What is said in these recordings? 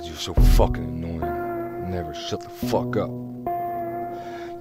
God, you're so fucking annoying. Never shut the fuck up.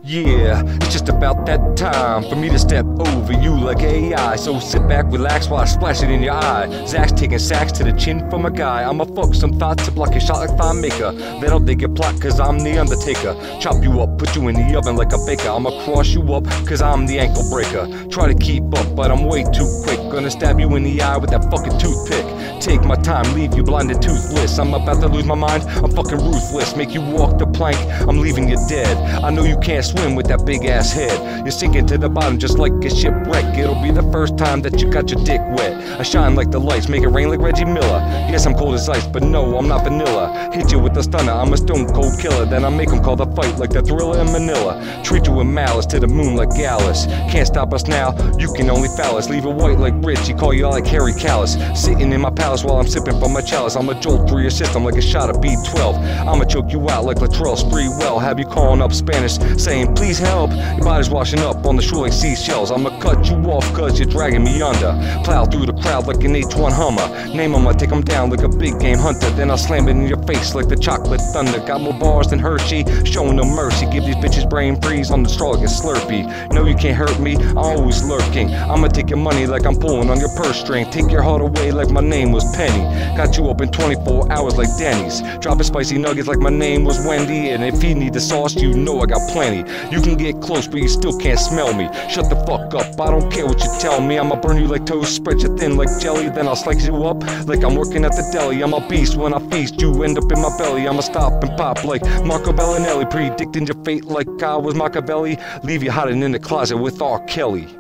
Yeah, it's just about that time for me to step over you like AI. So sit back, relax while I splash it in your eye. Zach's taking sacks to the chin from a guy. I'ma fuck some thoughts to block your shot like Thon Maker. Then I'll dig your plot cause I'm the Undertaker. Chop you up, put you in the oven like a baker. I'ma cross you up cause I'm the ankle breaker. Try to keep up, but I'm way too quick. Gonna stab you in the eye with that fucking toothpick. Take my time, leave you blind and toothless. I'm about to lose my mind, I'm fucking ruthless. Make you walk the plank, I'm leaving you dead. I know you can't swim with that big ass head. You're sinking to the bottom just like a shipwreck. It'll be the first time that you got your dick wet. I shine like the lights, make it rain like Reggie Miller. Yes, I'm cold as ice, but no, I'm not vanilla. Hit you with the stunner, I'm a stone cold killer. Then I make them call the fight like the thriller in Manila. Treat you with malice to the moon like Gallus. Can't stop us now, you can only foul us. Leave it white like Richie, call you out like Harry Kalas. Sitting in my palace while I'm sipping from my chalice. I'ma jolt through your system like a shot of B12. I'ma choke you out like Latrell Sprewell. Have you calling up Spanish, saying please help. Your body's washing up on the shore like seashells. I'ma cut you off cause you're dragging me under. Plow through the crowd like an H1 Hummer. Name 'em, I take 'em down like a big game hunter. Then I'll slam it in your face like the chocolate thunder. Got more bars than Hershey, showing no mercy. Give these bitches brain freeze on the straw like a Slurpee. No, you can't hurt me, I'm always lurking. I'ma take your money like I'm pulling on your purse string. Take your heart away like my name Penny. Got you open 24 hours like Denny's. Dropping spicy nuggets like my name was Wendy. And if you need the sauce, you know I got plenty. You can get close, but you still can't smell me. Shut the fuck up, I don't care what you tell me. I'ma burn you like toast, spread you thin like jelly. Then I'll slice you up like I'm working at the deli. I'm a beast when I feast, you end up in my belly. I'ma stop and pop like Marco Belinelli. Predicting your fate like I was Machiavelli. Leave you hiding in the closet with R. Kelly.